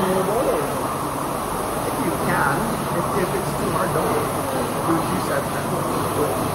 if you can, if, if it's too hard, don't do juice at